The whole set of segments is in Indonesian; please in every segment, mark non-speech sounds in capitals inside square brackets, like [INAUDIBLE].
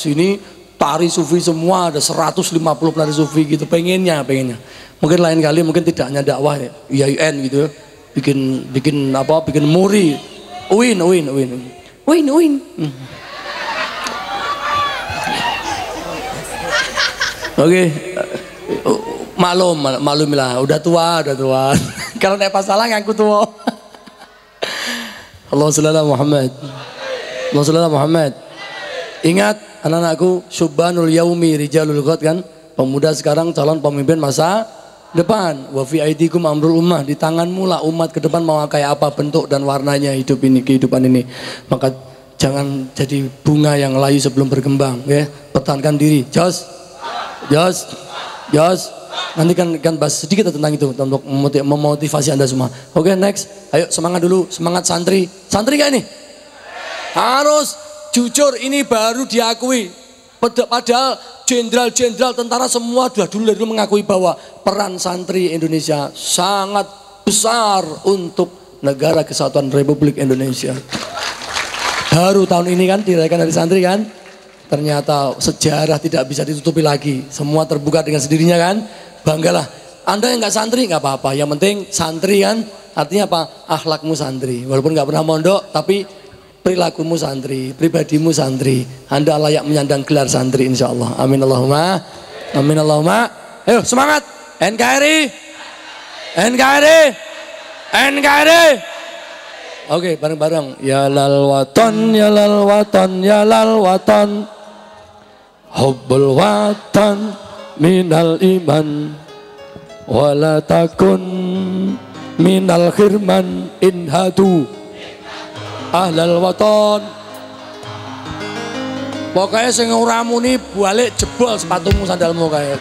sini tari sufi semua ada 150 penari sufi gitu. Pengennya pengennya. Mungkin lain kali mungkin tidak hanya dakwah ya IAIN gitu ya. Bikin bikin apa bikin muri. Uin uin uin. Uin uin. Hmm. oke. Uh, maklum maklum lah. Udah tua udah tua. [LAUGHS] Kalau naik pasalah ngaku tua. Allah sallallahu Muhammad. Allah sallallahu Muhammad. Ingat anak-anakku subhanul yaumi rijalul ghad kan? Pemuda sekarang calon pemimpin masa depan. Wa fi aidikum amrul ummah di tanganmu lah umat ke depan mau kayak apa bentuk dan warnanya hidup ini kehidupan ini. Maka jangan jadi bunga yang layu sebelum berkembang ya. Pertahankan diri. Jos. Jos. Jos. Nanti kan kan bahas sedikit tentang itu untuk memoti- memotivasi anda semua. Oke next. Ayo semangat dulu. Semangat santri. Santri gak ini? Harus jujur ini baru diakui. Pada- padahal jenderal-jenderal tentara semua sudah dulu dulu mengakui bahwa peran santri Indonesia sangat besar untuk negara kesatuan Republik Indonesia. Baru tahun ini kan dirayakan dari santri kan? Ternyata sejarah tidak bisa ditutupi lagi. Semua terbuka dengan sendirinya kan? Banggalah. Anda yang nggak santri nggak apa-apa. Yang penting santri kan? Artinya apa? Akhlakmu santri. Walaupun nggak pernah mondok tapi perilakumu santri pribadimu santri anda layak menyandang gelar santri insya Allah amin Allahumma amin Allahumma ayo semangat NKRI NKRI NKRI Oke, bareng-bareng. Ya lal waton, ya lal waton, ya lal waton. Hubbul watan minal iman. Wala takun minal khirman inhadu. Ahlal waton. Pokoknya sing ora muni balik jebol sepatumu sandalmu kayak.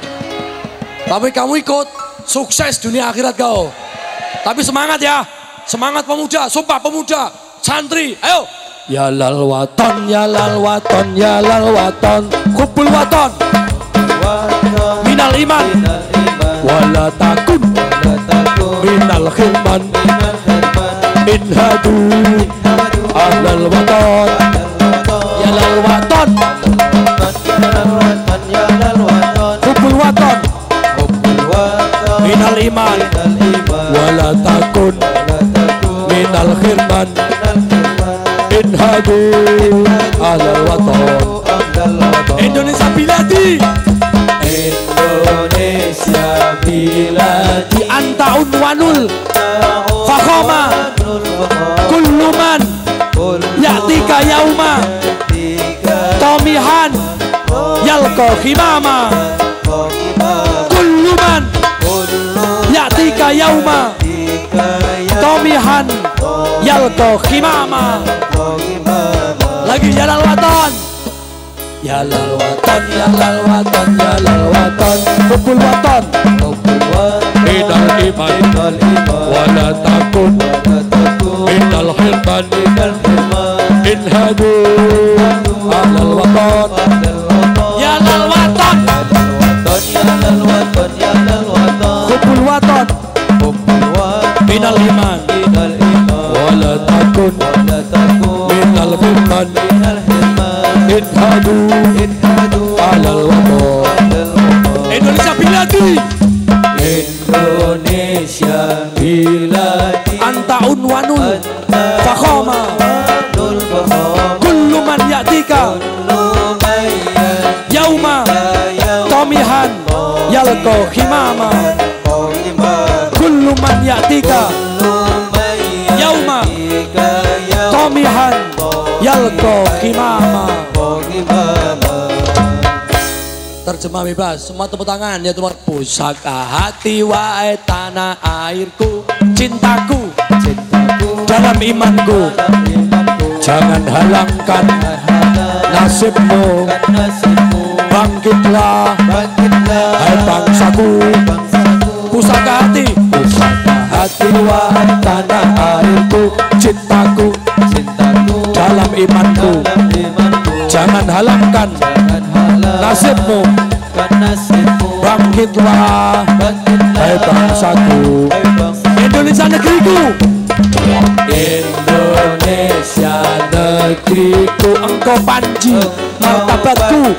Tapi kamu ikut sukses dunia akhirat kau. Tapi semangat ya. Semangat pemuda, sumpah pemuda, santri, ayo. Ya lal waton, ya lal waton, ya lal waton, kubul waton. Minal iman, wala takun, minal khilman, inhadu, ahlal waton, ya lal waton, kubul waton, minal iman, wala takun, minal khirman. Inhadu alal waton. Indonesia biladi Indonesia biladi anta unwanul. Kulluman yauma. Tomihan yalko khimama kulluman. Ya'tika yauma. Tomihan yalko khimama lagi jalan waton ya lal waton ya lal waton ya lal waton kubul waton terjemah bebas semua tepuk tangan ya teman pusaka hati wae tanah airku cintaku dalam imanku jangan halangkan nasibmu. Bangkitlah hai bangsaku. Pusaka hati pusaka hati wae tanah airku cintaku dalam imanku. Jangan halangkan nasibmu bangkitlah. Hai bangsaku. Indonesia negeriku. Indonesia negeriku. Engkau panji martabatku.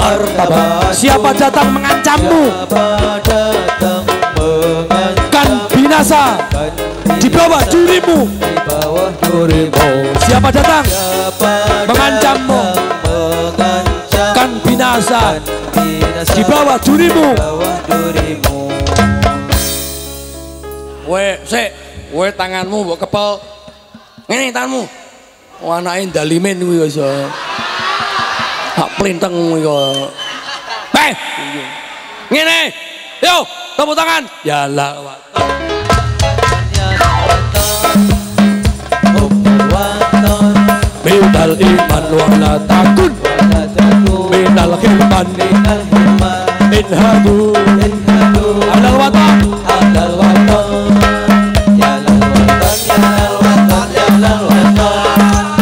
Martabat. Siapa datang mengancammu? Kan binasa. Di bawah durimu. Di bawah durimu. Siapa datang Mengancammu. kan binasa binasa di bawah durimu. Bawah durimu. We sik. We tanganmu mbok kepel. Ngene tanganmu. Oh anake ndalimen kuwi iso. Hak plinteng kuwi kok. Beh! Ngene. Yo tepuk tangan. Ya lah minal iman wala takun wala takun minal khilman minal himman inhadu inhadu alal watan alal waton ya lal waton ya lal waton ya lal waton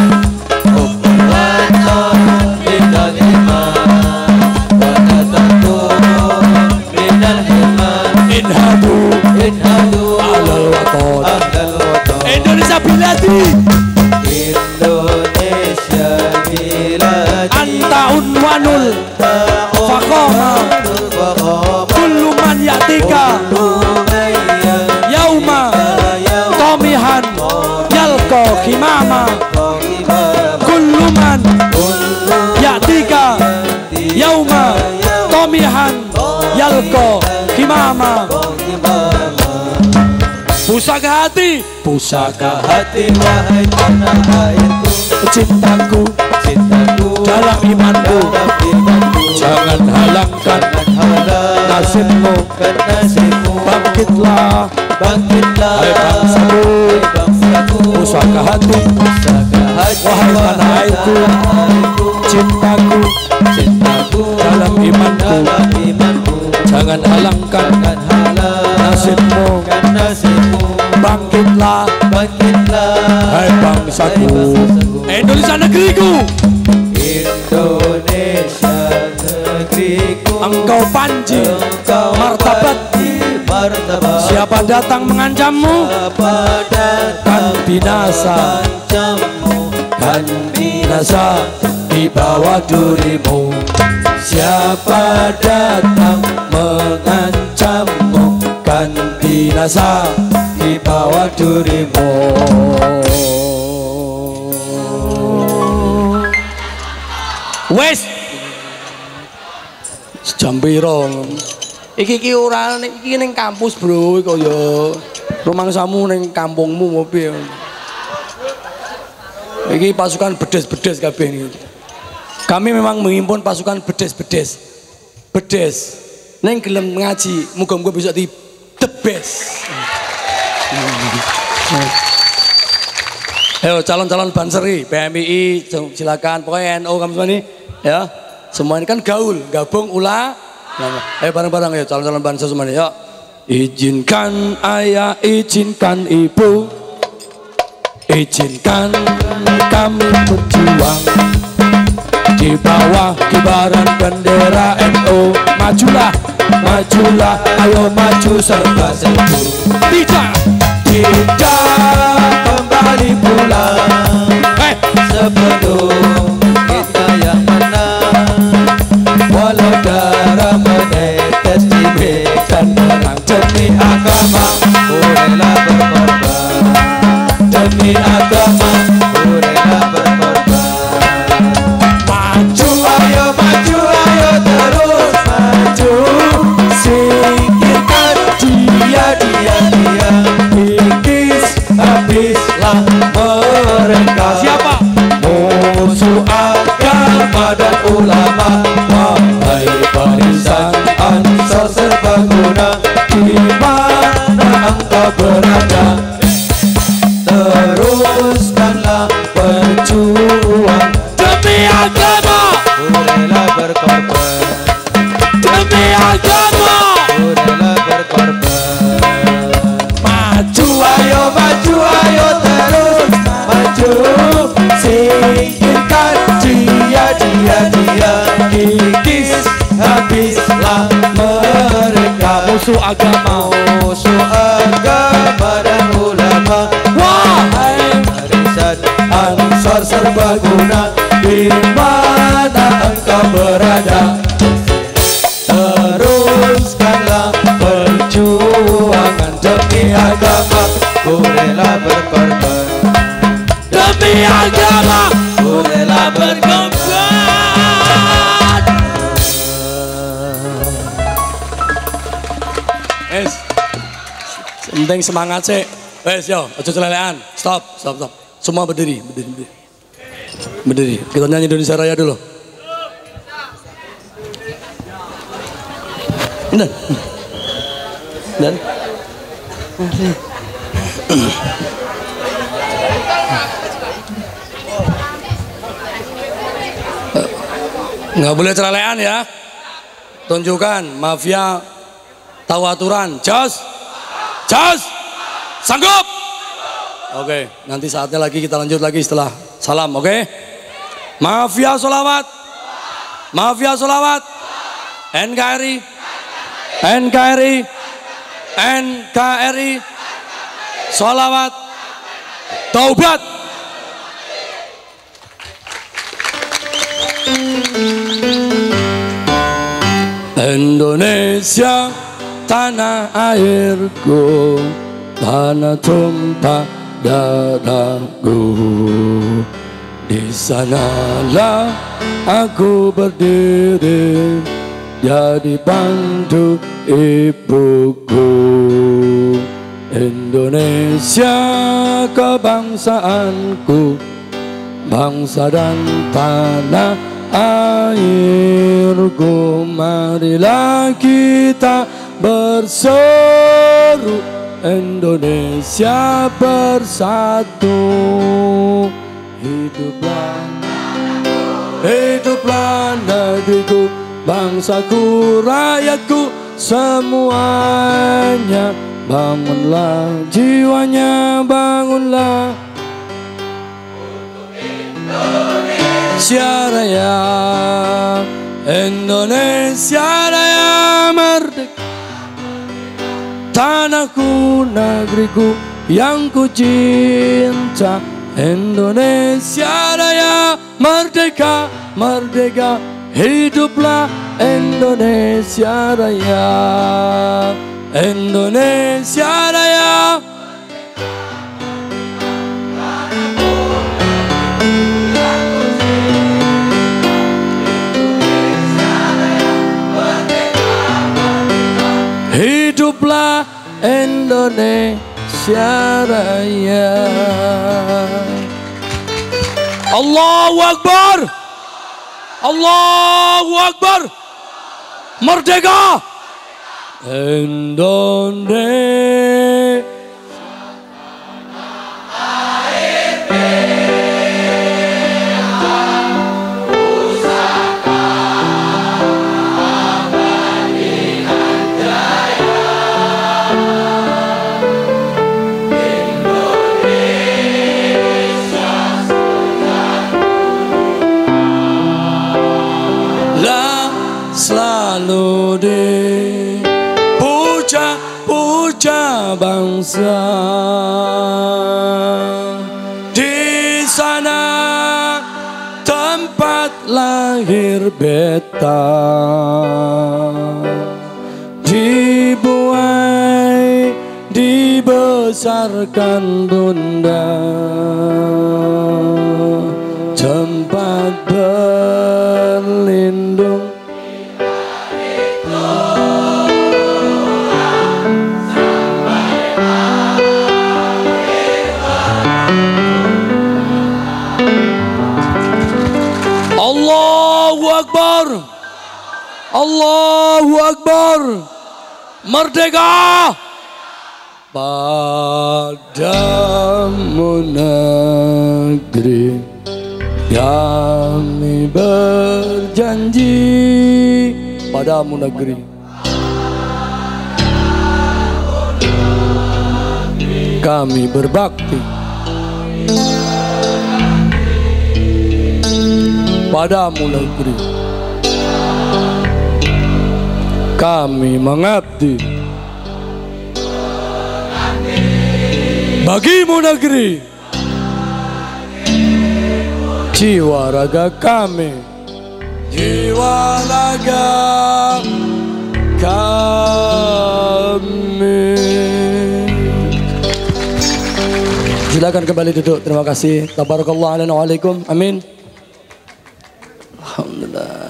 Hubbul waton minal himman wala takun minal himman inhadu inhadu alal unwanul. Fakhama. kullu man yatika. Yauma. Tomihan. Yalko khimama kullu man yatika. Yauma. Tomihan. Yalko khimama pusaka hati. Pusaka Hati wahai tanah airku. Cintaku dalam imanku jangan halangkan nasibmu bangkitlah Bangkitlah Hai bangsaku. Pusaka hati Wahai tanah airku. cintaku Cintaku Dalam imanku. Jangan halangkan nasibmu bangkitlah Bangkitlah Hai bangsaku. Indonesia negeriku Indonesia negeriku. Engkau panji Engkau martabat. Martabat. Siapa datang mengancammu? Siapa datang kan binasa. mengancammu? Kan binasa di bawah durimu. Siapa datang mengancammu? Kan binasa di bawah durimu wes jam iki iki ora iki ning kampus bro kaya rumangsamu ning kampungmu piye Iki pasukan bedes-bedes kabeh ini. Kami memang menghimpun pasukan bedes-bedes. Bedes. Neng gelem ngaji, muga-muga besok di the best. Ayo calon-calon banseri, PMI, silakan. Pokoknya NU kami semua ini, ya. Semua ini kan gaul, gabung ula. Ayo bareng-bareng ya calon-calon banser semua ini, yuk. Izinkan ayah, izinkan ibu. Izinkan kami berjuang di bawah kibaran bendera NU majulah majulah ayo maju serba serbu tidak tidak kembali pulang eh sebelum walau darah menetes di medan perang demi agama rela berkorban demi agama agama musuh agama dan ulama wahai barisan ansor serbaguna Penting semangat sih. Wes yo, ojo celelean. Stop, stop, stop. Semua berdiri, berdiri, berdiri. Berdiri. Kita nyanyi Indonesia Raya dulu. Dan. Dan. Nggak boleh celelean ya. Tunjukkan mafia tahu aturan. Jos, jos, sanggup. Oke, nanti saatnya lagi kita lanjut lagi setelah salam. Oke, mafia solawat, mafia solawat, NKRI, NKRI, NKRI, solawat, taubat. Indonesia tanah airku tanah tumpah darahku. Di sanalah aku berdiri jadi bantu ibuku. Indonesia kebangsaanku bangsa dan tanah airku. Marilah kita berseru Indonesia bersatu. Hiduplah hiduplah negeriku bangsaku rakyatku semuanya. Bangunlah jiwanya bangunlah. Indonesia Raya Indonesia Raya merdeka Tanahku negeriku yang ku cinta Indonesia Raya merdeka merdeka. Hiduplah Indonesia Raya. Indonesia Raya. Hiduplah Indonesia Raya. Allahu Akbar. Allahu Akbar. Merdeka. Indonesia beta dibuai dibesarkan bunda Merdeka! Padamu negeri Kami berjanji. Padamu negeri. Kami berbakti. Padamu negeri. Kami mengabdi Bagimu negeri. Jiwa raga kami. Jiwa raga kami. Silakan kembali duduk. Terima kasih. Tabarakallah alaikum. Amin. Alhamdulillah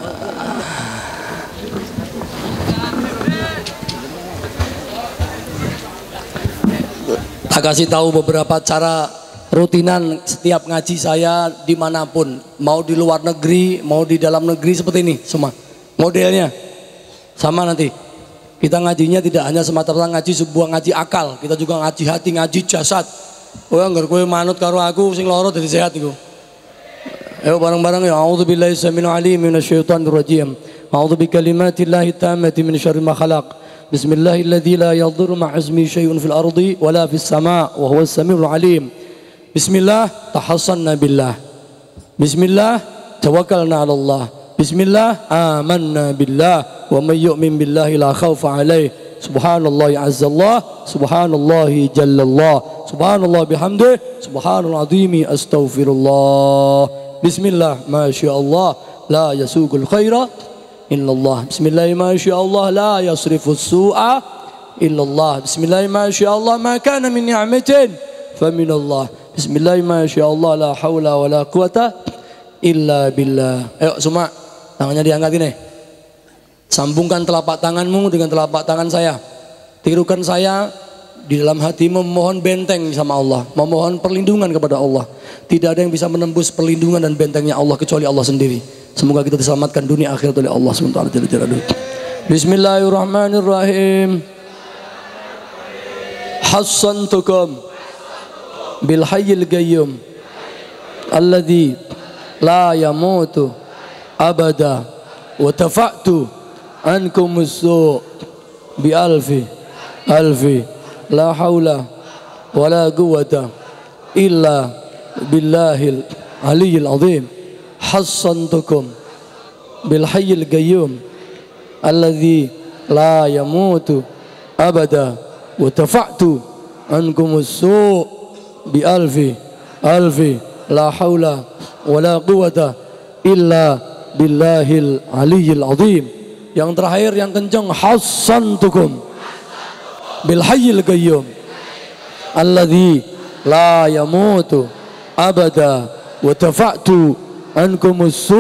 Tak kasih tahu beberapa cara rutinan setiap ngaji saya di mana pun. Mau di luar negeri, mau di dalam negeri seperti ini semua. Modelnya sama nanti. Kita ngajinya tidak hanya semata-mata ngaji sebuah ngaji akal. Kita juga ngaji hati, ngaji jasad. Oh anggar kowe manut karo aku sing loro dadi sehat iku. Ayo bareng-bareng ya. A'udzubillahi minasyaitonir rajim. A'udzu bikalimatillahi tammati min syarri ma khalaq. بسم الله الذي لا يضر مع اسمه شيء في الأرض ولا في السماء وهو السميع العليم. بسم الله تحصنا بالله. بسم الله توكلنا على الله. بسم الله آمنا بالله. ومن يؤمن بالله لا خوف عليه. سبحان الله عز الله سبحان الله جل الله. سبحان الله بحمده سبحان العظيم أستغفر الله. بسم الله ما شاء الله. لا يسوق الخير. illallah. Bismillahirrahmanirrahim. Allah la yasrifus su'a illallah. Bismillahirrahmanirrahim. Allah ma kana min ni'matin faminallah. Bismillahirrahmanirrahim. Allah la haula wala quwata illa billah. Ayo semua tangannya diangkat ini. Sambungkan telapak tanganmu dengan telapak tangan saya. Tirukan saya di dalam hatimu memohon benteng sama Allah, memohon perlindungan kepada Allah. Tidak ada yang bisa menembus perlindungan dan bentengnya Allah kecuali Allah sendiri. Semoga kita diselamatkan dunia akhirat oleh Allah SWT. Bismillahirrahmanirrahim. Hassantukum bil hayyil qayyum alladhi la yamutu abada wa tafa'tu ankum as-su' bi alfi alfi la hawla wala quwwata illa billahil aliyyil azim hassantukum bil hayyil qayyum alladhi la yamutu abada wa tafa'tu ankum su' bi alfi alfi la haula wa la quwata illa billahil aliyil azim yang terakhir yang kencang hassantukum bil hayyil qayyum alladhi la yamutu abada wa tafa'tu ankum su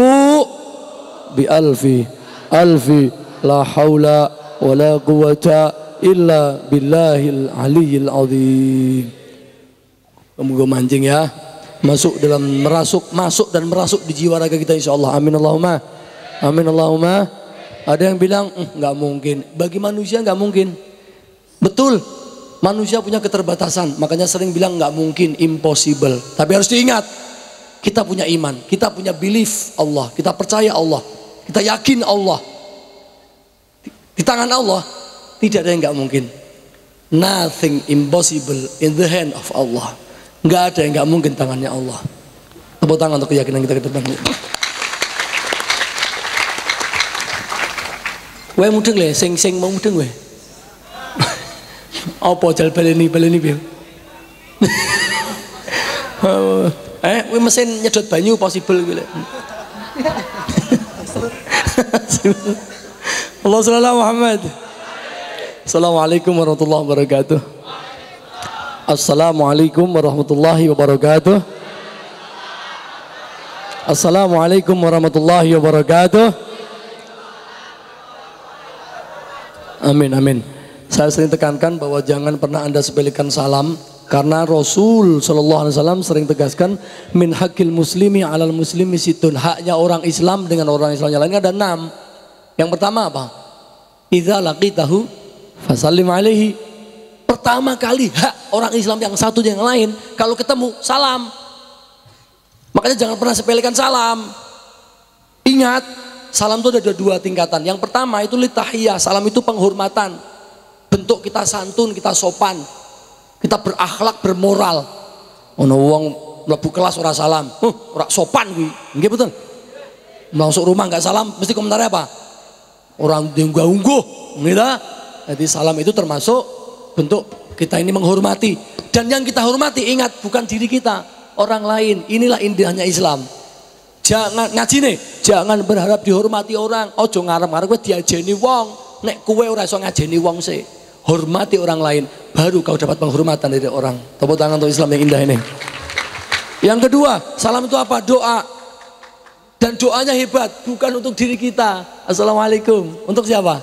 bi alfi. Alfi la haula wala quwata illa billahil aliyil azim. Semoga mancing ya. Masuk dalam merasuk masuk dan merasuk di jiwa raga kita insyaallah. Amin Allahumma. Amin Allahumma. Ada yang bilang nggak mungkin. Bagi manusia nggak mungkin. Betul. Manusia punya keterbatasan. Makanya sering bilang nggak mungkin impossible. Tapi harus diingat kita punya iman, kita punya belief Allah, kita percaya Allah, kita yakin Allah. Di tangan Allah tidak ada yang nggak mungkin. Nothing impossible in the hand of Allah. Nggak ada yang nggak mungkin tangannya Allah. Tepuk tangan untuk keyakinan kita ke depan. Wae mudeng le, sing sing mau mudeng wae. [LAUGHS] Apa jal baleni baleni piye? [LAUGHS] Eh, mesin nyedot banyu possible gitu. Allah sallallahu Muhammad. Assalamualaikum warahmatullahi wabarakatuh. Assalamualaikum warahmatullahi wabarakatuh. Assalamualaikum warahmatullahi wabarakatuh. Amin amin. Saya sering tekankan bahwa jangan pernah anda sepelekan salam karena Rasul Shallallahu Alaihi Wasallam sering tegaskan min hakil muslimi alal muslimi situn haknya orang Islam dengan orang Islam yang lain ada enam. Yang pertama apa? Idza laqitahu fasallim alaihi. Pertama kali hak orang Islam yang satu yang lain kalau ketemu salam. Makanya jangan pernah sepelekan salam. Ingat, salam itu ada dua tingkatan. Yang pertama itu litahiyah, salam itu penghormatan. Bentuk kita santun, kita sopan kita berakhlak, bermoral. Ono wong mlebu kelas ora salam. Huh, ora sopan kuwi. Nggih betul. Masuk rumah nggak salam, mesti komentarnya apa? Orang diunggah-ungguh, gitu. Jadi salam itu termasuk bentuk kita ini menghormati. Dan yang kita hormati ingat bukan diri kita, orang lain. Inilah indahnya Islam. Jangan ngaji nih, jangan berharap dihormati orang. Ojo ngarep-ngarep kowe diajeni wong. Nek kowe ora iso ngajeni wong sih. Hormati orang lain, baru kau dapat penghormatan dari orang. Tepuk tangan untuk Islam yang indah ini. Yang kedua, salam itu apa? Doa. Dan doanya hebat, bukan untuk diri kita. Assalamualaikum. Untuk siapa?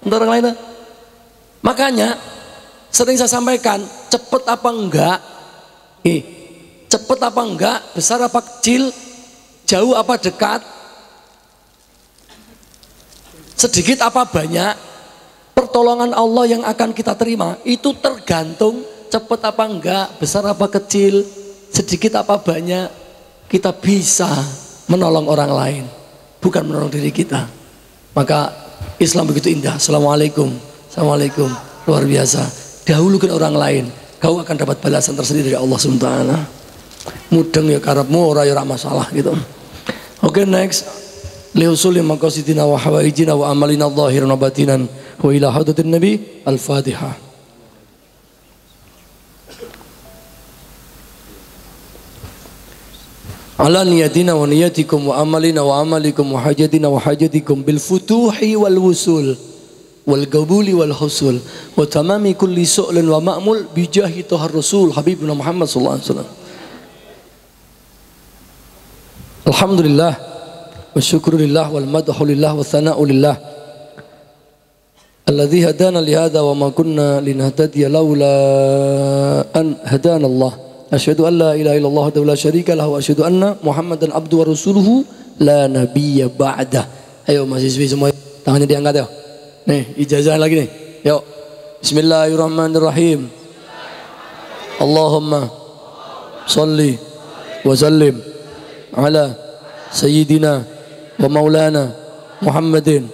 Untuk orang lain. Makanya sering saya sampaikan, cepet apa enggak? Eh, cepet apa enggak? Besar apa kecil? Jauh apa dekat? Sedikit apa banyak? Pertolongan Allah yang akan kita terima itu tergantung cepet apa enggak, besar apa kecil, sedikit apa banyak kita bisa menolong orang lain, bukan menolong diri kita. Maka Islam begitu indah. Assalamualaikum. Assalamualaikum. Luar biasa. Dahulukan orang lain. Kau akan dapat balasan tersendiri dari Allah SWT. Mudeng ya karepmu ora ya masalah gitu. Oke okay, next. Liusuli maqasidina wa hawaijina wa amalina zahiran wa batinan وإلى حضرة النبي الفاتحة. على نيتنا ونيتكم وعملنا وعملكم وحاجتنا وحاجتكم بالفتوح والوصول والقبول والحصول وتمام كل سؤل ومأمول بجاه طه الرسول حبيبنا محمد صلى الله عليه وسلم. الحمد لله والشكر لله والمدح لله والثناء لله Muhammad sallallahu alaihi wasallam Alhamdulillah wa syukrulillah wal madhu lillah wa thana'u lillah alladhi hadana li hadha wa ma kunna linahtadiya laula an hadana Allah Asyhadu an la ilaha illallah wa la syarika lahu wa asyhadu anna Muhammadan abdu wa rasuluhu la nabiyya ba'dah. Ayo mahasiswi semua tangannya diangkat ya. Nih, ijazah lagi nih. Yuk. Bismillahirrahmanirrahim. Allahumma salli wa sallim ala sayyidina wa maulana Muhammadin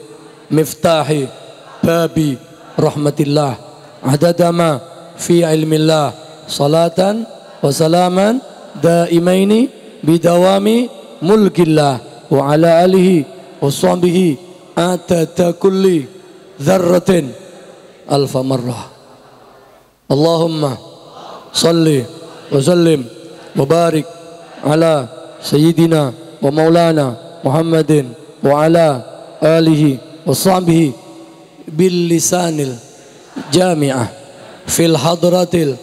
miftahi babi rahmatillah. Adadama fi ilmillah. Salatan وسلاما دائمين بدوام ملك الله وعلى آله وصحبه عدد كل ذرة ألف مرة اللهم صل وسلم وبارك على سيدنا ومولانا محمد وعلى آله وصحبه باللسان الجامعة في الحضرة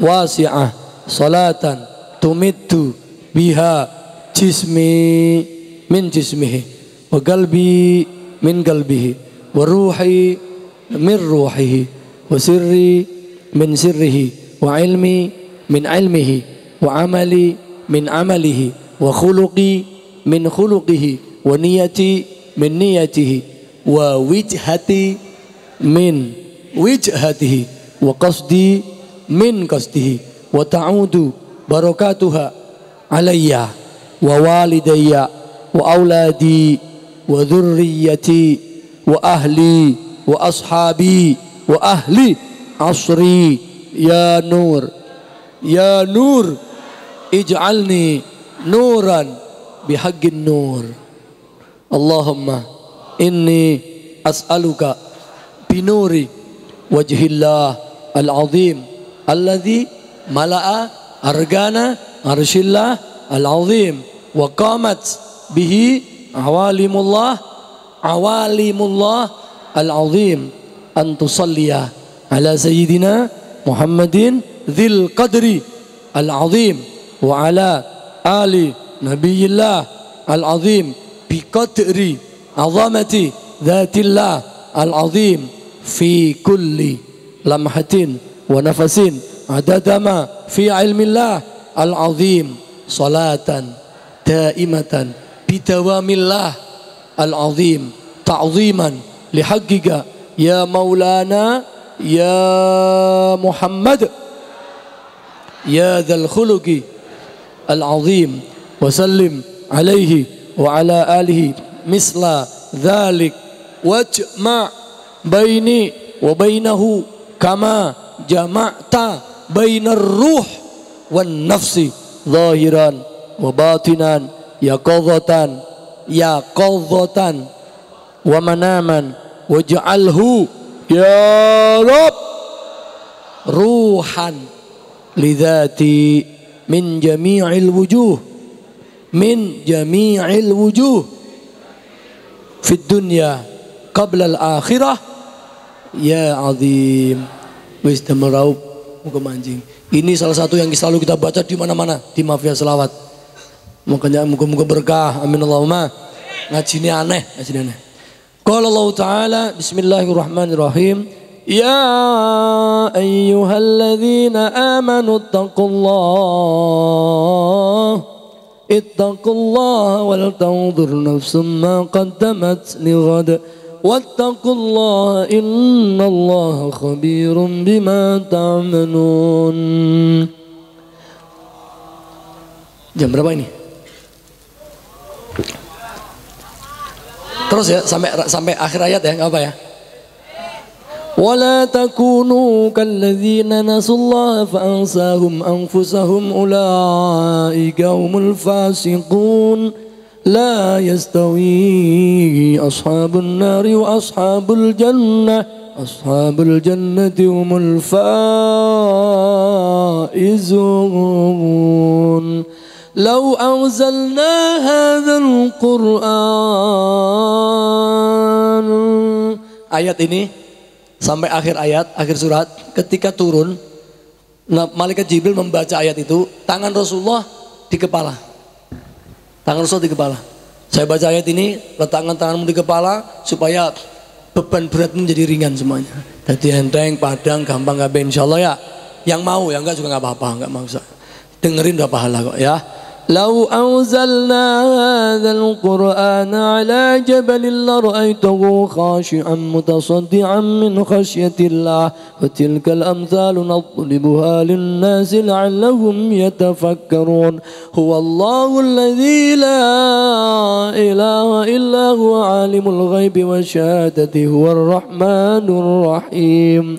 الواسعة صلاة تمت بها جسمي من جسمه وقلبي من قلبه وروحي من روحه وسري من سره وعلمي من علمه وعملي من عمله وخلقي من خلقه ونيتي من نيته ووجهتي min wijhatihi wa qasdi min qasdihi wa ta'udu barakatuha alayya wa walidayya wa auladi wa dhurriyyati wa ahli wa ashabi wa ahli asri. Ya nur ya nur ij'alni nuran bihaqqin nur. Allahumma inni as'aluka بنور وجه الله العظيم الذي ملأ أرجان عرش الله العظيم وقامت به عوالم الله عوالم الله العظيم. أن تصلي على سيدنا محمد ذي القدر العظيم وعلى آل نبي الله العظيم بقدر عظمة ذات الله العظيم. Kulli lamhatin wa nafasin عدد ما في علم الله العظيم صلاة دائمة بدوام الله العظيم تعظيما لحقك. يا مولانا يا محمد يا ذا الخلق العظيم. وسلم عليه وعلى آله مثل ذلك. واجمع baini wa bainahu kama jama'ta bainar ruh wan nafsi zahiran wa batinan yaqadhatan yaqadhatan wa manaman waj'alhu ya rab ruhan lidzati min jami'il wujuh min jami'il wujuh fid dunya qabla al akhirah ya azim wis meraup muka mancing ini salah satu yang selalu kita baca di mana-mana. Di mafia selawat. Makanya muka-muka berkah. Amin Allahumma. Ngaji ini aneh ngaji ini aneh. Qala Allah Ta'ala Bismillahirrahmanirrahim. Ya ayyuhalladzina amanu taqullah ittaqullaha wal tanzur nafsum ma qaddamat lighad wattaqullaha innallaha khabirum bima ta'malun Jam berapa ini? Terus ya sampai sampai akhir ayat ya, nggak apa ya? ولا تكونوا كالذين نسوا الله فأنساهم أنفسهم أولئك هم الفاسقون لا يستوي أصحاب النار وأصحاب الجنة أصحاب الجنة هم الفائزون لو أنزلنا هذا القرآن ayat ini sampai akhir ayat, akhir surat ketika turun nah, malaikat Jibril membaca ayat itu tangan Rasulullah di kepala tangan Rasulullah di kepala. Saya baca ayat ini letakkan tanganmu di kepala supaya beban beratmu menjadi ringan semuanya. Jadi enteng, padang, gampang, gampang insya Allah ya. Yang mau ya enggak juga enggak apa-apa enggak maksa. Dengerin udah pahala kok ya لو أنزلنا هذا القرآن على جبل لرأيته خاشعا متصدعا من خشية الله وتلك الأمثال نضربها للناس لعلهم يتفكرون. هو الله الذي لا إله إلا هو عالم الغيب والشهادة هو الرحمن الرحيم.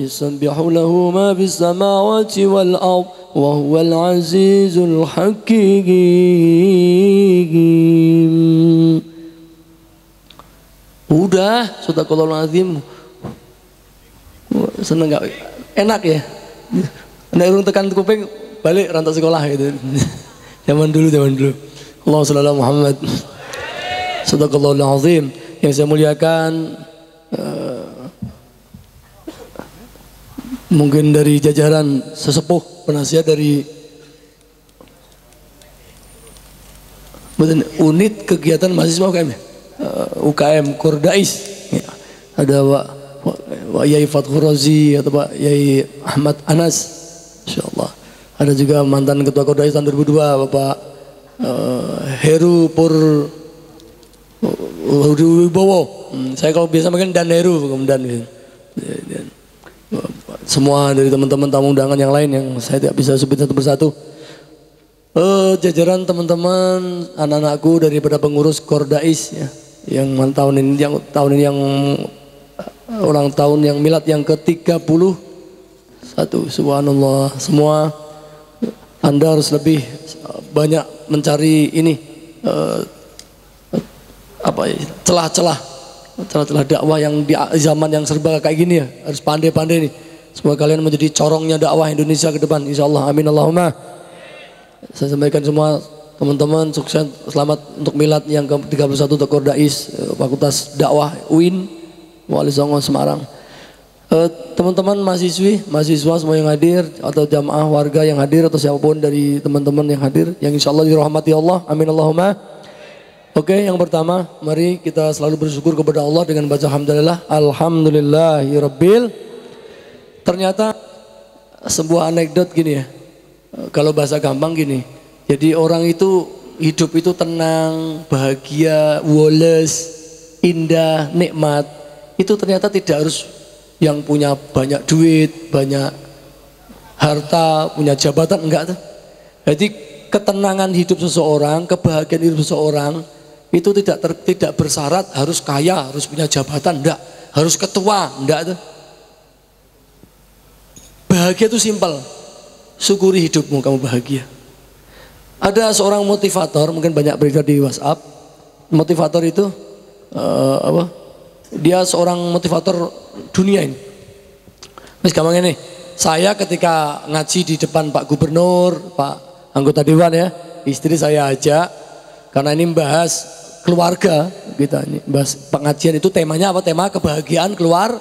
يسبح له ما في السماوات والأرض وهو العزيز الحكيم Udah, sudah kalau lazim. Seneng gak? Enak ya? Nek urung tekan kuping balik rantau sekolah gitu. zaman dulu, zaman dulu. Allah sallallahu Muhammad. Sadaqallahu azim. Yang saya muliakan uh, mungkin dari jajaran sesepuh penasihat dari unit kegiatan mahasiswa UKM ya? uh, UKM Kordais ya. ada Pak Pak Yai Razi atau Pak Yai Ahmad Anas. Insyaallah. Ada juga mantan ketua Kordais tahun 2002 Bapak uh, Heru Pur Wibowo. Hmm, saya kalau biasa mungkin Dan Heru kemudian semua dari teman-teman tamu undangan yang lain yang saya tidak bisa sebut satu persatu. Uh, jajaran teman-teman anak-anakku daripada pengurus Kordais ya, yang tahun ini yang tahun ini yang uh, ulang tahun yang milad yang ke-31 subhanallah semua Anda harus lebih banyak mencari ini uh, apa ya celah-celah celah-celah dakwah yang di zaman yang serba kayak gini ya harus pandai-pandai nih Semoga kalian menjadi corongnya dakwah Indonesia ke depan. Insya Allah. Amin Allahumma. Saya sampaikan semua teman-teman sukses selamat untuk milad yang ke-31 untuk Kordais eh, Fakultas Dakwah UIN Wali Songo Semarang. Eh, teman-teman mahasiswi, mahasiswa semua yang hadir atau jamaah warga yang hadir atau siapa pun dari teman-teman yang hadir yang insya Allah dirahmati Allah. Amin Allahumma. Oke, yang pertama, mari kita selalu bersyukur kepada Allah dengan baca alhamdulillah. Alhamdulillahirabbil Ternyata sebuah anekdot gini ya. Kalau bahasa gampang gini. Jadi orang itu hidup itu tenang, bahagia, woles, indah, nikmat. Itu ternyata tidak harus yang punya banyak duit, banyak harta, punya jabatan enggak tuh. Jadi ketenangan hidup seseorang, kebahagiaan hidup seseorang itu tidak ter, tidak bersyarat harus kaya, harus punya jabatan enggak harus ketua, enggak tuh. Bahagia itu simpel. Syukuri hidupmu kamu bahagia. Ada seorang motivator, mungkin banyak beredar di WhatsApp. Motivator itu uh, apa? Dia seorang motivator dunia ini. Mas gampang ini. Saya ketika ngaji di depan Pak Gubernur, Pak anggota dewan ya, istri saya ajak karena ini membahas keluarga kita ini bahas pengajian itu temanya apa tema kebahagiaan keluar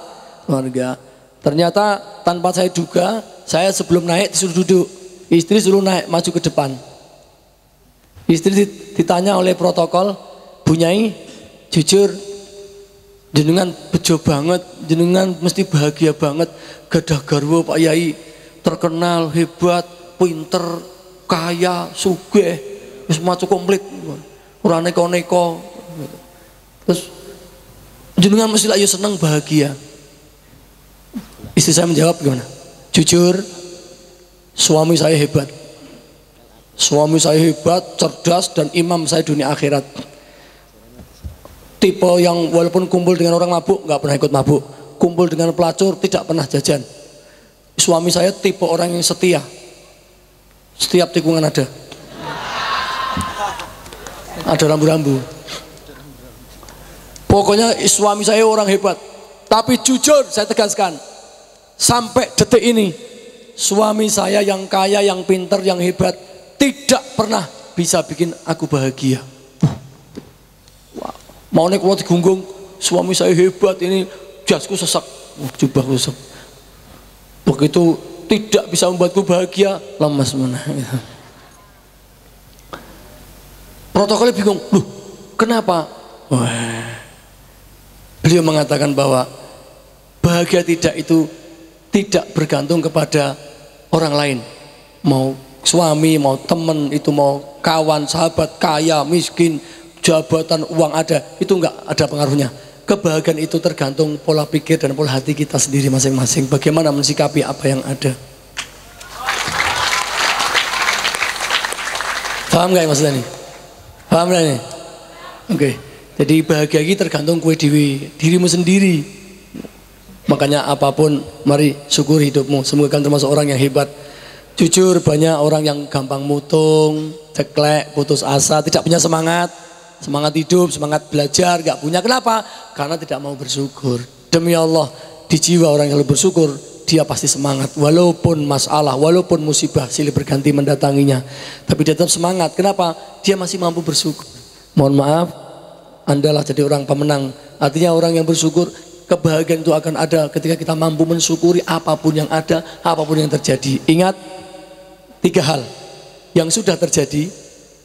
keluarga ternyata tanpa saya duga saya sebelum naik disuruh duduk. Istri suruh naik maju ke depan. Istri ditanya oleh protokol bunyai jujur jenengan bejo banget jenengan mesti bahagia banget. Gadah garwo Pak Yai terkenal hebat pinter kaya sugih. Wis maca komplit. Ora neko-neko. Terus jenengan mesti lah seneng bahagia istri saya menjawab gimana? Jujur suami saya hebat. Suami saya hebat cerdas dan imam saya dunia akhirat. Tipe yang walaupun kumpul dengan orang mabuk nggak pernah ikut mabuk. Kumpul dengan pelacur tidak pernah jajan. Suami saya tipe orang yang setia. Setiap tikungan ada. Ada rambu-rambu. Pokoknya suami saya orang hebat. Tapi jujur saya tegaskan, sampai detik ini suami saya yang kaya, yang pinter, yang hebat tidak pernah bisa bikin aku bahagia. Mau naik waktu gunggung, suami saya hebat ini jasku sesak, jubahku sesak. Begitu tidak bisa membuatku bahagia, lemas mana. Protokolnya bingung, loh kenapa? Wah. Beliau mengatakan bahwa bahagia tidak itu tidak bergantung kepada orang lain. Mau suami, mau teman, itu mau kawan, sahabat, kaya, miskin, jabatan, uang ada, itu enggak ada pengaruhnya. Kebahagiaan itu tergantung pola pikir dan pola hati kita sendiri masing-masing. Bagaimana mensikapi apa yang ada. Paham nggak ya Mas Dani? Paham gak nih? Oke. Okay. Jadi bahagia ini tergantung kue dewi, dirimu sendiri. Makanya apa pun, mari syukur hidupmu. Semoga kan termasuk orang yang hebat. Jujur banyak orang yang gampang mutung, ceklek, putus asa, tidak punya semangat. Semangat hidup, semangat belajar, gak punya. Kenapa? Karena tidak mau bersyukur. Demi Allah, di jiwa orang yang bersyukur, dia pasti semangat walaupun masalah, walaupun musibah silih berganti mendatanginya. Tapi dia tetap semangat. Kenapa? Dia masih mampu bersyukur. Mohon maaf, Andalah jadi orang pemenang. Artinya orang yang bersyukur, kebahagiaan itu akan ada ketika kita mampu mensyukuri apa pun yang ada, apa pun yang terjadi. Ingat tiga hal yang sudah terjadi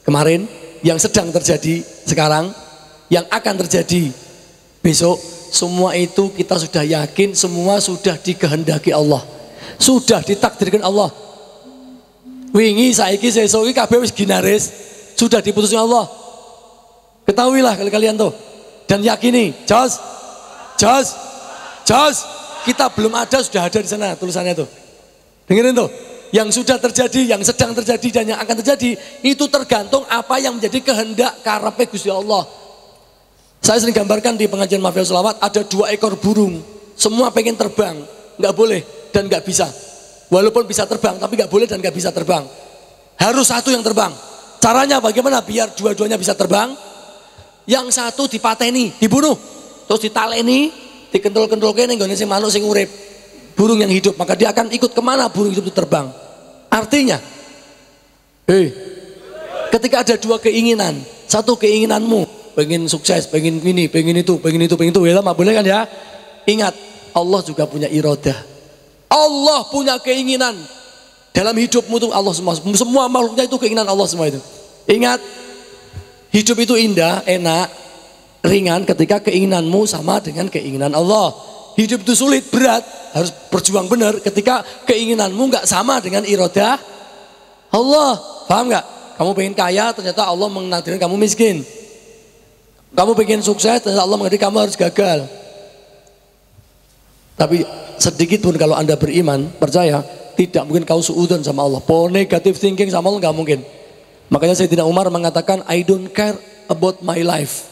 kemarin, yang sedang terjadi sekarang, yang akan terjadi besok semua itu kita sudah yakin semua sudah dikehendaki Allah. Sudah ditakdirkan Allah. Wingi saiki sesuk kabeh wis ginaris, sudah diputuskan Allah. Ketahuilah kalian tuh dan yakini, jos, jos, jos, kita belum ada sudah ada di sana tulisannya tuh. Dengerin tuh, yang sudah terjadi, yang sedang terjadi dan yang akan terjadi itu tergantung apa yang menjadi kehendak karepe Gusti Allah. Saya sering gambarkan di pengajian Mafia Selawat ada dua ekor burung. Semua pengen terbang, nggak boleh dan nggak bisa. Walaupun bisa terbang, tapi nggak boleh dan nggak bisa terbang. Harus satu yang terbang. Caranya bagaimana biar dua-duanya bisa terbang? Yang satu dipateni, dibunuh, terus ditaleni, dikentul-kentul kene nggone sing manuk sing urip. Burung yang hidup, maka dia akan ikut ke mana burung hidup itu terbang. Artinya, hei, ketika ada dua keinginan, satu keinginanmu pengen sukses, pengen ini, pengen itu, pengen itu, pengen itu, ya boleh kan ya? Ingat, Allah juga punya irodah. Allah punya keinginan dalam hidupmu itu Allah semua, semua makhluknya itu keinginan Allah semua itu. Ingat, hidup itu indah, enak, ringan ketika keinginanmu sama dengan keinginan Allah. Hidup itu sulit, berat, harus berjuang benar ketika keinginanmu nggak sama dengan irodah Allah. Paham nggak? Kamu pengen kaya, ternyata Allah menakdirkan kamu miskin. Kamu pengen sukses, dan Allah mengerti kamu harus gagal. Tapi sedikit pun kalau anda beriman, percaya, tidak mungkin kau suudon sama Allah. Po negative thinking sama Allah nggak mungkin. Makanya saya tidak Umar mengatakan, I don't care about my life.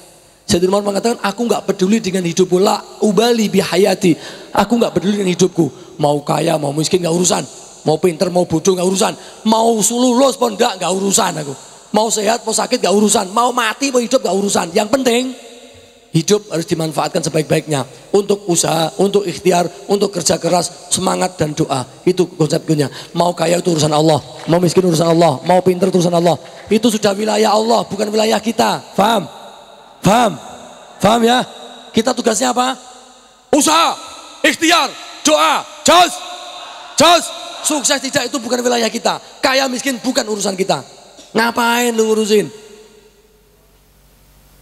Sayyidina Umar mengatakan, aku nggak peduli dengan hidupku. La ubali bihayati. Aku nggak peduli dengan hidupku. Mau kaya, mau miskin, nggak urusan. Mau pinter, mau bodoh, nggak urusan. Mau lulus pun enggak, nggak urusan aku. Mau sehat, mau sakit, nggak urusan. Mau mati, mau hidup, nggak urusan. Yang penting, hidup harus dimanfaatkan sebaik-baiknya. Untuk usaha, untuk ikhtiar, untuk kerja keras, semangat dan doa. Itu konsepnya. Mau kaya itu urusan Allah. Mau miskin urusan Allah. Mau pinter urusan Allah. Itu sudah wilayah Allah, bukan wilayah kita. Faham? Faham? Faham ya? Kita tugasnya apa? Usaha, ikhtiar, doa, jos, jos. Sukses tidak itu bukan wilayah kita. Kaya miskin bukan urusan kita. Ngapain lu urusin?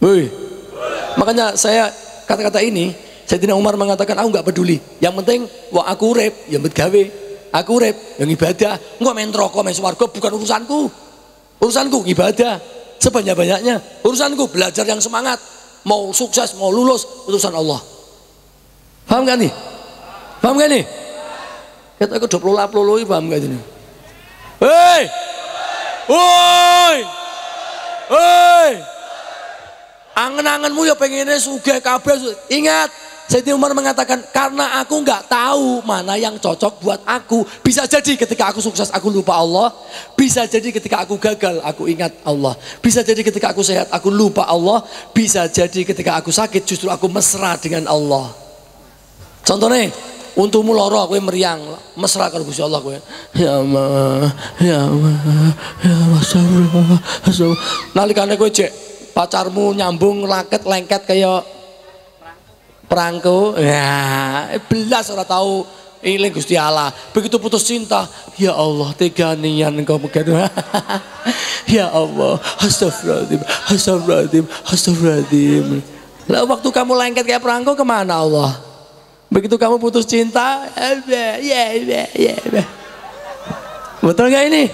Woi. Makanya saya kata-kata ini, Sayyidina Umar mengatakan aku nggak peduli. Yang penting wah aku urip, yang gawe. Aku urip, yang ibadah. Enggak main rokok, main swarga bukan urusanku. Urusanku ibadah sebanyak-banyaknya. Urusanku belajar yang semangat, mau sukses, mau lulus, urusan Allah. Paham gak nih? Paham gak nih? Kita ke 20 lap lului paham gak ini? Hei! Woi! Hei! Angen-angenmu ya pengennya suge kabeh. Ingat, Sayyidina Umar mengatakan, karena aku nggak tahu mana yang cocok buat aku. Bisa jadi ketika aku sukses aku lupa Allah. Bisa jadi ketika aku gagal aku ingat Allah. Bisa jadi ketika aku sehat aku lupa Allah. Bisa jadi ketika aku sakit justru aku mesra dengan Allah. Contohnya, untukmu loro aku meriang, mesra kalau Gusti Allah kowe. Ya Allah, ya Allah, ya Allah, Nalikane kowe cek pacarmu nyambung laket lengket kayak perangko. Ya belas orang tahu. Ini Gusti Allah. Begitu putus cinta ya Allah tega nian engkau begitu [LAUGHS] ya Allah. Astagfirullahaladzim astagfirullahaladzim astagfirullahaladzim. Lah waktu kamu lengket kayak perangko ke mana Allah? Begitu kamu putus cinta ya ya ya betul nggak ini?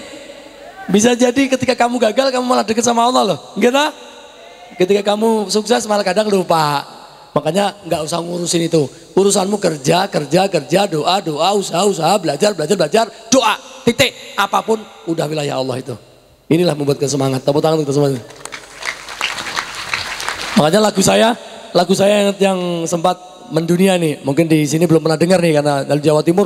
Bisa jadi ketika kamu gagal kamu malah deket sama Allah loh. Gitu ketika kamu sukses malah kadang lupa Makanya nggak usah ngurusin itu. Urusanmu kerja, kerja, kerja, doa, doa, usaha, usaha, belajar, belajar, belajar, doa. Titik. Apa pun udah wilayah Allah itu. Inilah membuat semangat. Tepuk tangan untuk semuanya. Makanya lagu saya, lagu saya yang, yang sempat mendunia nih. Mungkin di sini belum pernah dengar nih karena dari Jawa Timur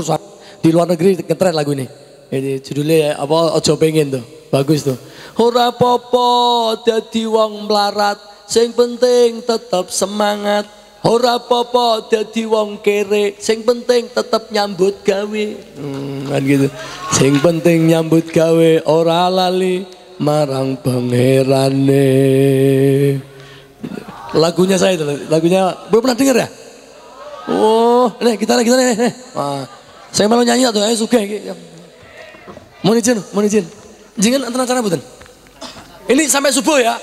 di luar negeri ngetren lagu ini. Ini judulnya apa? Ojo pengen tuh. Bagus tuh. Ora popo dadi wong melarat, sing penting tetap semangat. Ora apa-apa dadi wong kere, sing penting tetep nyambut gawe. Hmm, kan gitu. Sing penting nyambut gawe ora lali marang pangerane. Lagunya saya itu, lagunya belum pernah dengar ya? Oh, nih kita lagi kita nih. Wah, saya malu nyanyi atau saya suka. Mau izin, mau izin. Jangan antara cara bukan. Ini sampai subuh ya.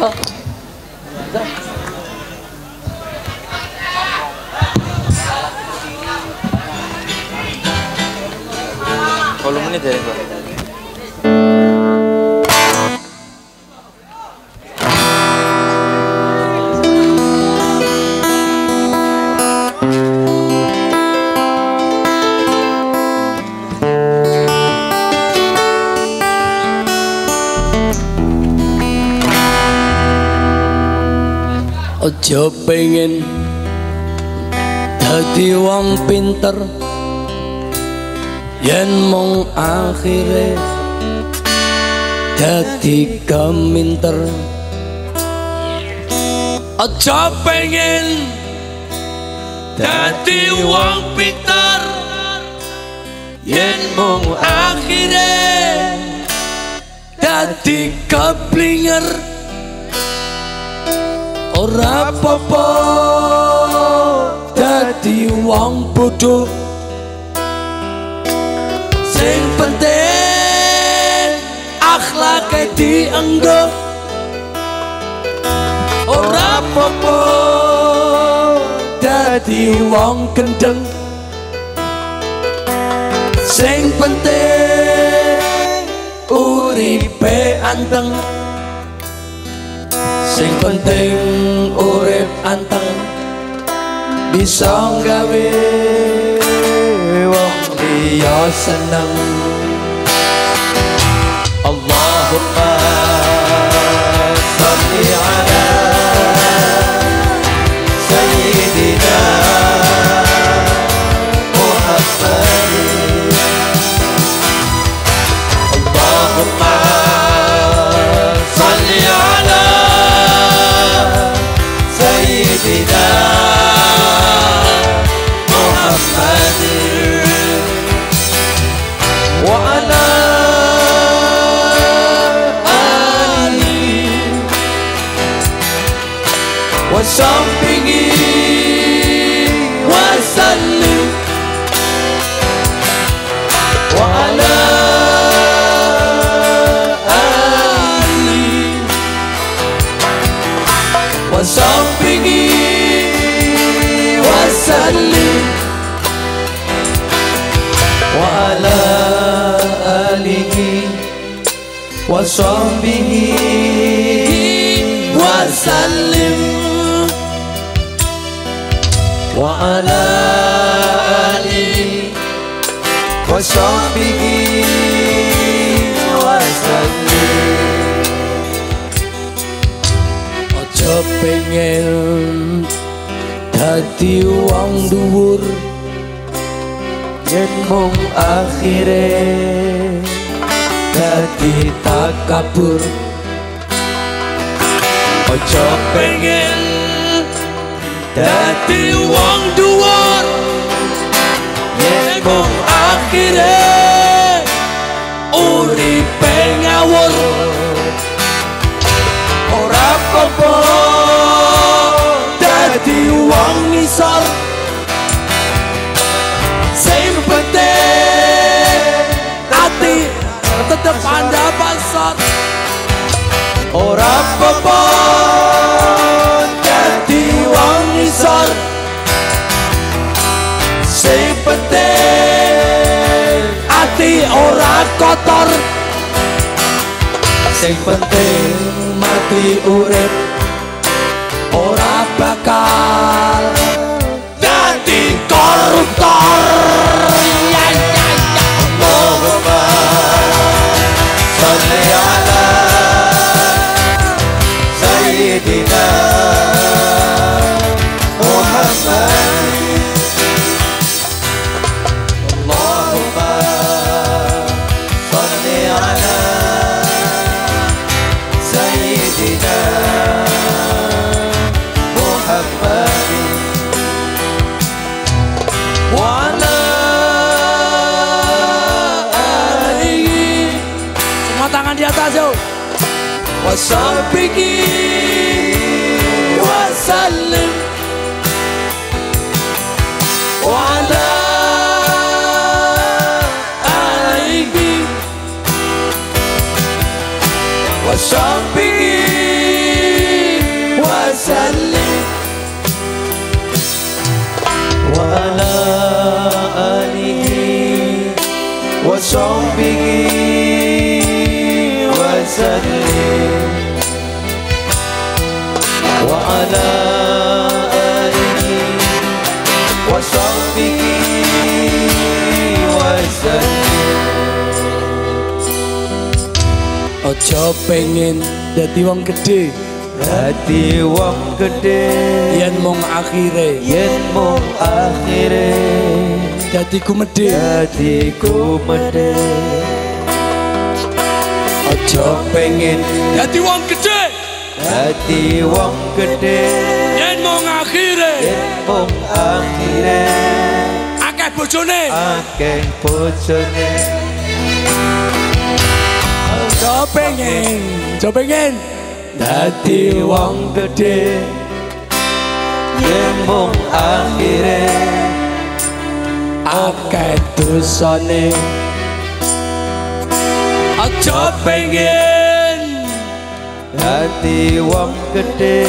자. 자. 걸로 문이 되는 거야. Ojo pengen dadi wong pinter yen mung akhire dadi keminter. Ojo pengen dadi wong pinter yen mung akhire dadi keblinger ora apa-apa dadi wong bodoh sing penting akhlake dienggo ora apa-apa dadi wong gendeng. Sing penting uripe anteng Sing penting urip anteng bisa gawe wong liya seneng Allahumma وسلم وعلى آله وصحبه وسلم وعلى آله وصحبه وصحبه وسلم Ojo pengen dadi wong dhuwur yen mung akhire dadi takabur ojo pengen dadi wong dhuwur yen mung Akhire uripe ngawur. Ora apa dadi wong ngisor. Sing penting ati tetep anda pasar ora apa-apa ora kotor. Sing penting mati urip Brasil! eu was so. Ojo pengen dadi wong gede Dadi wong gede yen mung akhire. Yen mung akhire. Dadi gumedhe dadi kumede Ojo pengen dadi wong gede dadi wong gede yen mung akhire. Yen mung akhire. Akeh bojone. Akeh bojone. Ojo pengen Ojo pengen dadi wong gede yen mung akhire. Akeh dosane. Ojo pengen. Dadi wong gede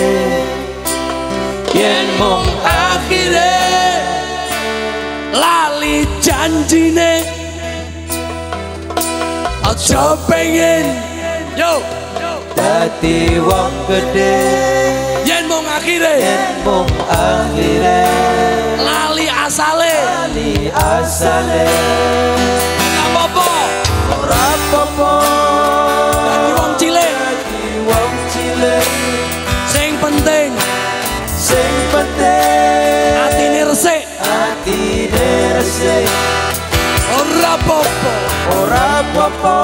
yen mung akhire. Lali janjine Ojo pengen. Yo. Dadi wong gede. Yen mung akhire. Yen mung akhire. Lali asale. Ali asale. Apa-apa. Ora apa-apa. Dadi wong cilik. Dadi wong cilik. Sing penting. Sing penting. Atine resik. Atine resik ora apa-apa ora apa-apa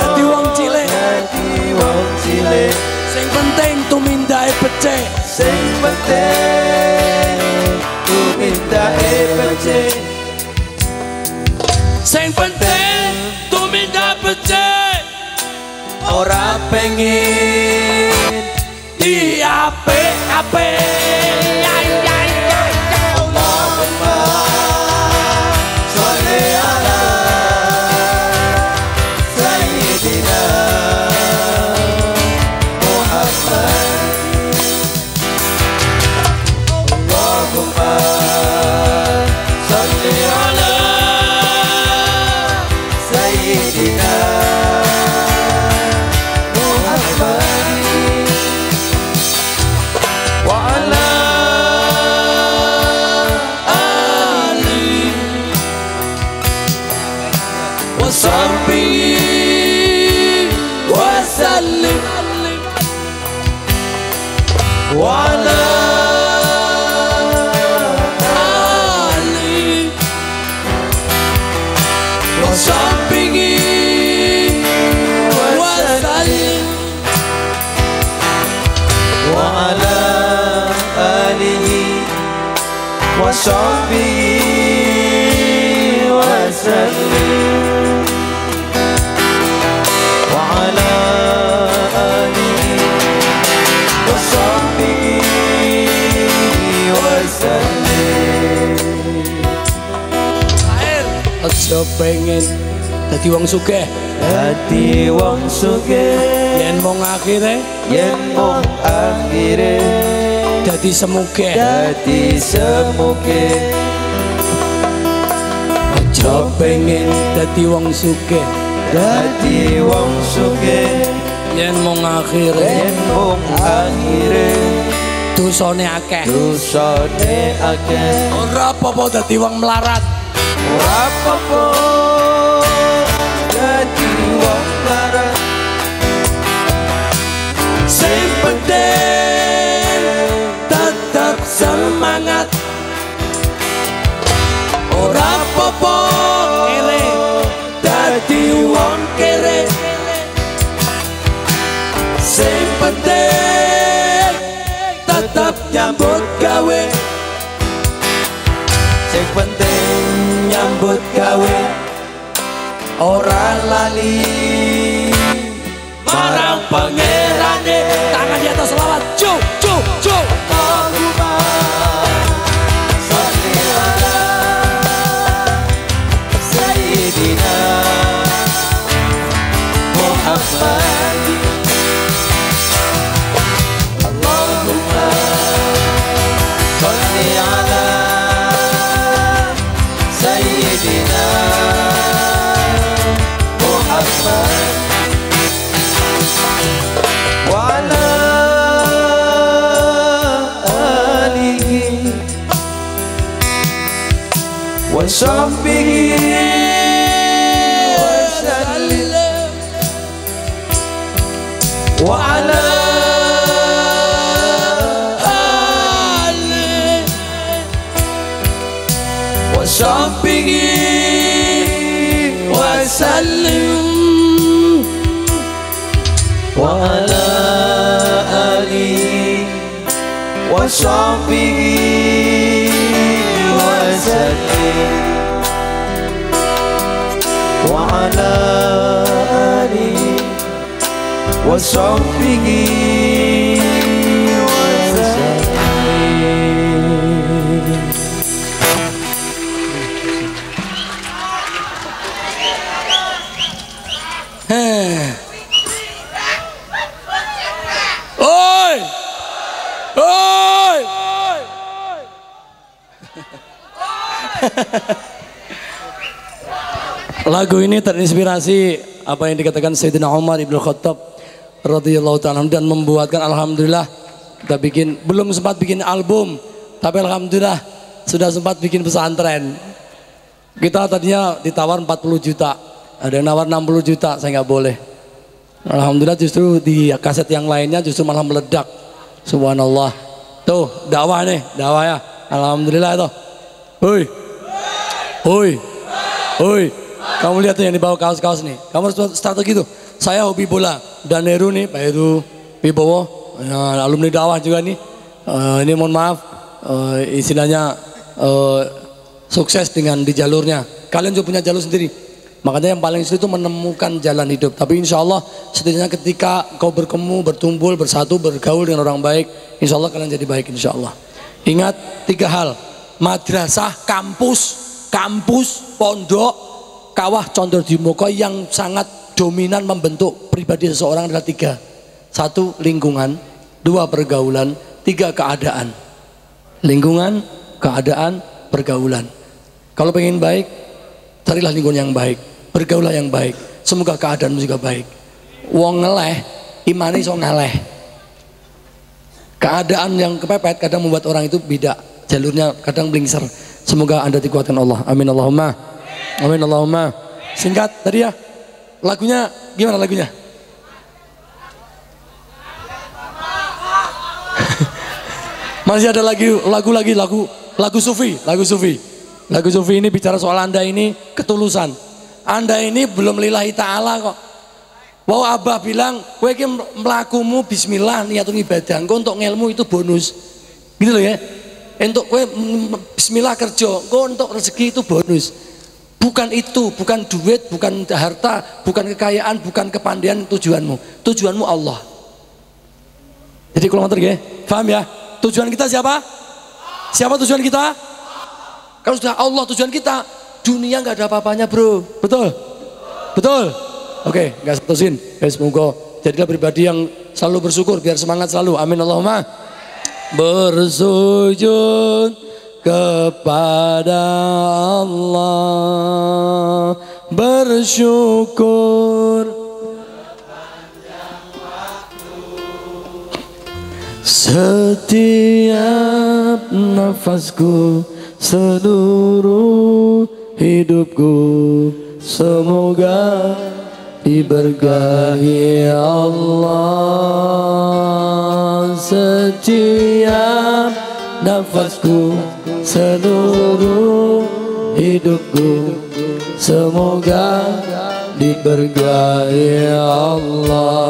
dadi wong cilik. Dadi wong cilik. Sing penting tumindae becik. Sing penting ku minta becik. Sing penting tumindae becik. Ora pengen di معلم وعلى pengen Dadi wong sugih. Hati wong sugih. Yen mong akhire. Yen mung akhire. Dadi semugih. Dadi semuge Aja pengen Dadi wong sugih. Dadi wong sugih. Yen mong akhire. Yen mung akhire. Dosane akeh. Dosane akeh. Ora apa-apa dadi wong melarat tetap nyambut gawe. Sing penting nyambut gawe. Ora lali وصحبه وسلم. وعلى آله وصحبه [LAUGHS] Lagu ini terinspirasi apa yang dikatakan Sayyidina Umar Ibn Khattab radhiyallahu ta'ala dan membuatkan alhamdulillah kita bikin belum sempat bikin album tapi alhamdulillah sudah sempat bikin pesantren. Kita tadinya ditawar 40 juta, ada yang nawar 60 juta, saya nggak boleh. Alhamdulillah justru di kaset yang lainnya justru malah meledak. Subhanallah. Tuh, dakwah nih, dakwah ya. Alhamdulillah itu. Hoi. Hoi. Hoi. Kamu lihat yang di bawah kaos-kaos nih. Kamu harus strategi tuh. Saya hobi bola. Dan Heru nih, Pak Heru Wibowo. Ya, alumni dakwah juga nih. Eh, ini mohon maaf, eh, istilahnya eh, sukses dengan di jalurnya. Kalian juga punya jalur sendiri. Makanya yang paling sulit itu menemukan jalan hidup. Tapi insya Allah setidaknya ketika kau berkemu, bertumpul, bersatu, bergaul dengan orang baik, insya Allah kalian jadi baik insya Allah. Ingat tiga hal, madrasah, kampus, kampus, pondok, kawah condor dimoko yang sangat dominan membentuk pribadi seseorang adalah tiga. Satu, lingkungan. Dua, pergaulan. Tiga, keadaan. Lingkungan, keadaan, pergaulan. Kalau pengen baik, carilah lingkungan yang baik. Bergaulah yang baik. Semoga keadaanmu juga baik. Wong ngeleh, imani so ngaleh. Keadaan yang kepepet kadang membuat orang itu beda. Jalurnya kadang blingser. Semoga anda dikuatkan Allah. Amin Allahumma. Amin Allahumma. Singkat tadi ya. Lagunya gimana lagunya? [LAUGHS] Masih ada lagi lagu lagi lagu lagu sufi, lagu sufi. Lagu sufi ini bicara soal Anda ini ketulusan. Anda ini belum lillahi taala kok. Wow Abah bilang, kowe iki mlakumu bismillah niatun ibadah, untuk ngelmu itu bonus. Gitu loh ya. Untuk kowe bismillah kerja, engko untuk rezeki itu bonus. Bukan itu, bukan duit, bukan harta, bukan kekayaan, bukan kepandaian tujuanmu. Tujuanmu Allah. Jadi kalau ngotot ya, paham ya? Tujuan kita siapa? Siapa tujuan kita? Kalau sudah Allah tujuan kita, dunia nggak ada apa-apanya bro. Betul? Betul? Oke, nggak satusin. Ya, semoga jadilah pribadi yang selalu bersyukur, biar semangat selalu. Amin Allahumma. Bersujud kepada Allah. Bersyukur. Setiap nafasku seluruh hidupku. Semoga diberkahi Allah setiap nafasku seluruh hidupku. Semoga diberkahi Allah